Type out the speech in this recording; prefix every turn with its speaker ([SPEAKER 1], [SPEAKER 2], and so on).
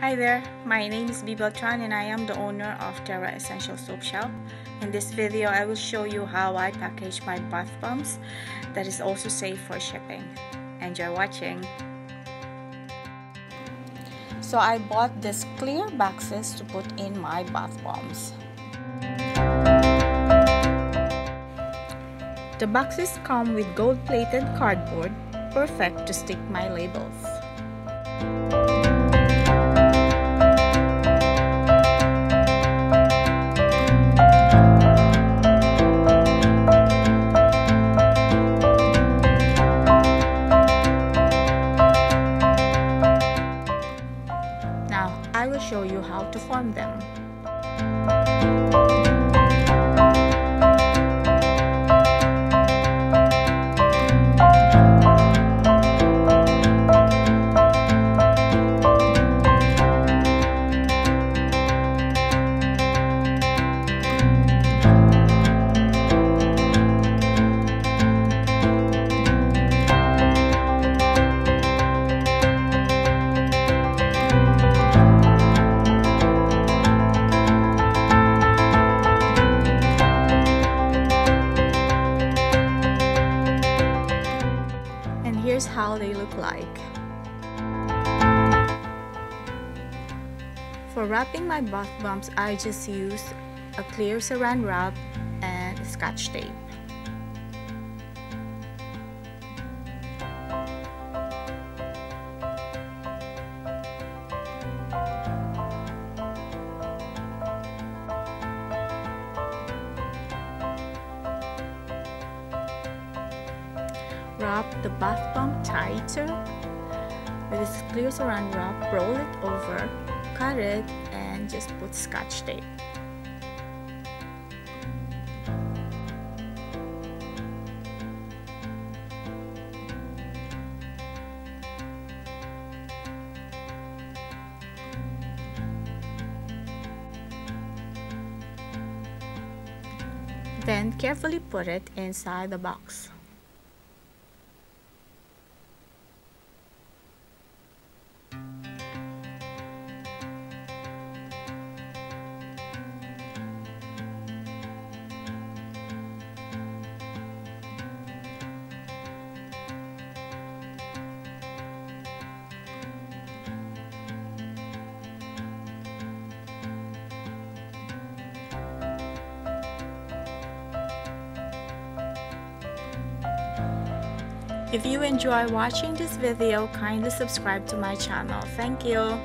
[SPEAKER 1] Hi there, my name is Bhie Beltran and I am the owner of Terrah Essential Soap Shop. In this video, I will show you how I package my bath bombs that is also safe for shipping. Enjoy watching! So I bought these clear boxes to put in my bath bombs. The boxes come with gold-plated cardboard, perfect to stick my labels. Now, I will show you how to form them. Here's how they look like. For wrapping my bath bombs, I just use a clear saran wrap and scotch tape. Wrap the bath bomb tighter with this clear saran wrap, roll it over, cut it, and just put scotch tape. Then carefully put it inside the box. If you enjoy watching this video, kindly subscribe to my channel. Thank you.